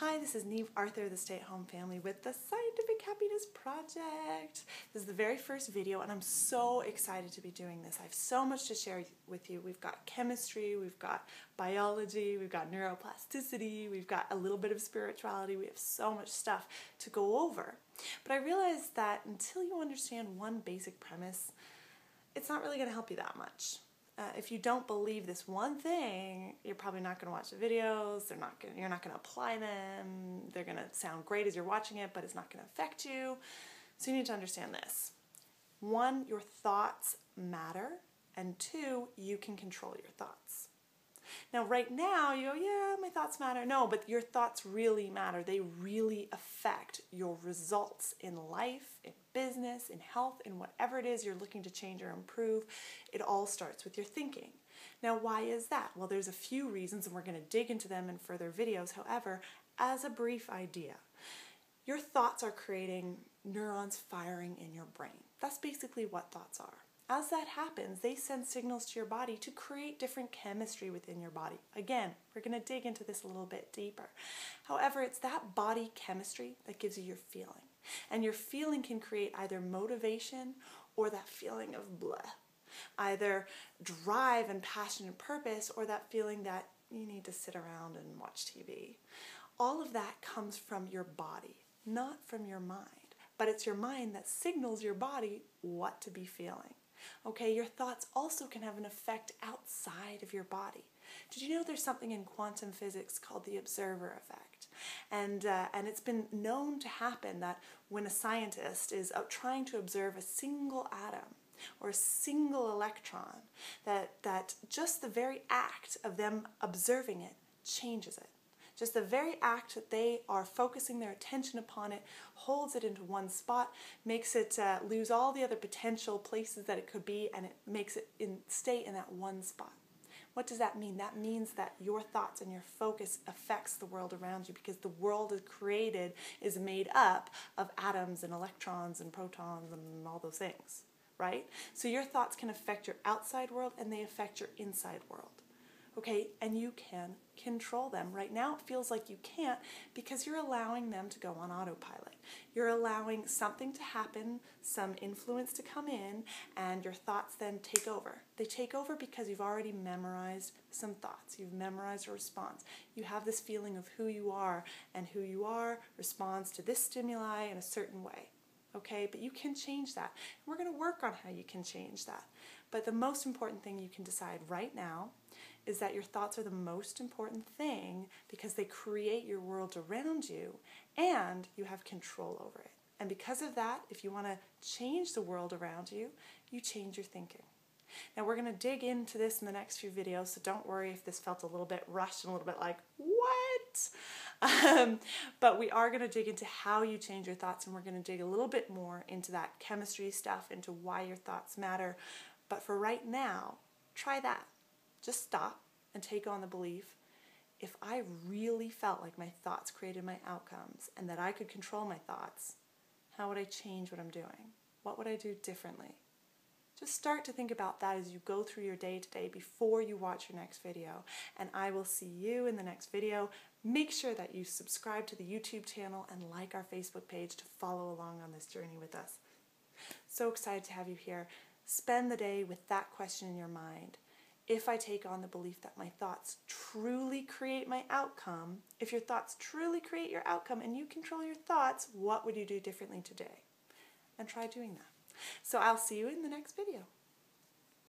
Hi, this is Neve Arthur, the Stay at Home Family with the Scientific Happiness Project. This is the very first video, and I'm so excited to be doing this. I have so much to share with you. We've got chemistry, we've got biology, we've got neuroplasticity, we've got a little bit of spirituality. We have so much stuff to go over. But I realized that until you understand one basic premise, it's not really going to help you that much uh, if you don't believe this one thing, you're probably not going to watch the videos. They're not gonna, you're not going to apply them. They're going to sound great as you're watching it, but it's not going to affect you. So you need to understand this. One, your thoughts matter, and two, you can control your thoughts. Now, right now, you go, yeah, my thoughts matter. No, but your thoughts really matter. They really affect your results in life, in business, in health, in whatever it is you're looking to change or improve. It all starts with your thinking. Now, why is that? Well, there's a few reasons, and we're going to dig into them in further videos. However, as a brief idea, your thoughts are creating neurons firing in your brain. That's basically what thoughts are. As that happens, they send signals to your body to create different chemistry within your body. Again, we're going to dig into this a little bit deeper. However, it's that body chemistry that gives you your feeling. And your feeling can create either motivation or that feeling of bleh. Either drive and passion and purpose or that feeling that you need to sit around and watch TV. All of that comes from your body, not from your mind. But it's your mind that signals your body what to be feeling. Okay, your thoughts also can have an effect outside of your body. Did you know there's something in quantum physics called the observer effect? And, uh, and it's been known to happen that when a scientist is trying to observe a single atom or a single electron, that, that just the very act of them observing it changes it. Just the very act that they are focusing their attention upon it holds it into one spot, makes it uh, lose all the other potential places that it could be, and it makes it in, stay in that one spot. What does that mean? That means that your thoughts and your focus affects the world around you because the world is created is made up of atoms and electrons and protons and all those things, right? So your thoughts can affect your outside world and they affect your inside world okay? And you can control them. Right now, it feels like you can't because you're allowing them to go on autopilot. You're allowing something to happen, some influence to come in, and your thoughts then take over. They take over because you've already memorized some thoughts. You've memorized a response. You have this feeling of who you are, and who you are responds to this stimuli in a certain way okay? But you can change that. We're going to work on how you can change that. But the most important thing you can decide right now is that your thoughts are the most important thing because they create your world around you and you have control over it. And because of that, if you want to change the world around you, you change your thinking. Now we're going to dig into this in the next few videos, so don't worry if this felt a little bit rushed and a little bit like, what? Um, but we are going to dig into how you change your thoughts and we're going to dig a little bit more into that chemistry stuff, into why your thoughts matter. But for right now, try that. Just stop and take on the belief if I really felt like my thoughts created my outcomes and that I could control my thoughts, how would I change what I'm doing? What would I do differently? Just start to think about that as you go through your day to day before you watch your next video. And I will see you in the next video. Make sure that you subscribe to the YouTube channel and like our Facebook page to follow along on this journey with us. So excited to have you here. Spend the day with that question in your mind if I take on the belief that my thoughts truly create my outcome, if your thoughts truly create your outcome and you control your thoughts, what would you do differently today? And try doing that. So I'll see you in the next video.